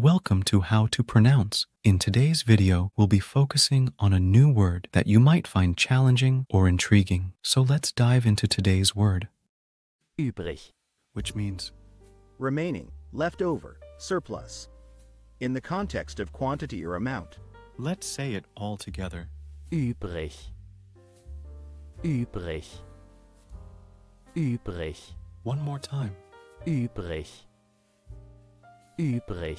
Welcome to How to Pronounce. In today's video, we'll be focusing on a new word that you might find challenging or intriguing. So let's dive into today's word, übrig, which means remaining, left over, surplus. In the context of quantity or amount, let's say it all together. übrig, übrig, übrig, One more time. übrig, übrig,